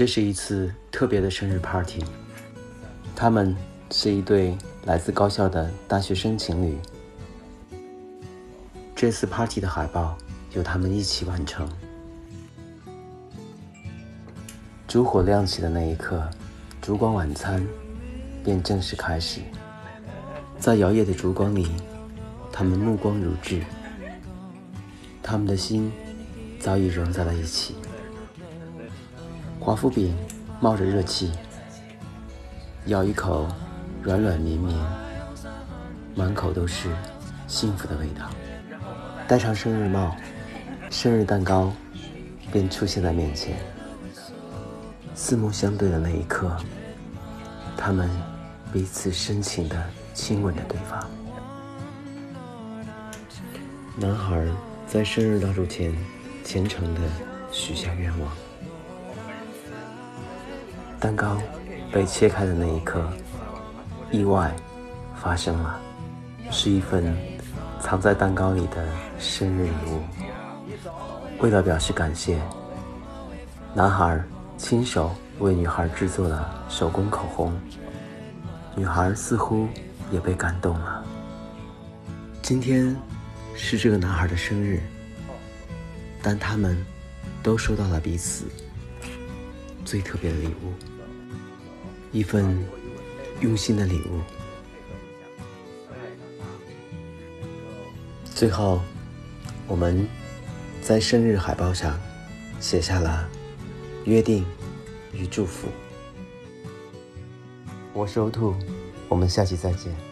这是一次特别的生日 party，他们是一对来自高校的大学生情侣。这次 party 的海报由他们一起完成。烛火亮起的那一刻，烛光晚餐便正式开始。在摇曳的烛光里，他们目光如炬，他们的心早已融在了一起。华夫饼冒着热气，咬一口，软软绵绵，满口都是幸福的味道。戴上生日帽，生日蛋糕便出现在面前。四目相对的那一刻，他们彼此深情地亲吻着对方。男孩在生日蜡烛前虔诚地许下愿望。蛋糕被切开的那一刻，意外发生了，是一份藏在蛋糕里的生日礼物。为了表示感谢，男孩亲手为女孩制作了手工口红。女孩似乎也被感动了。今天是这个男孩的生日，但他们都收到了彼此最特别的礼物。一份用心的礼物。最后，我们在生日海报上写下了约定与祝福。我是欧兔，我们下期再见。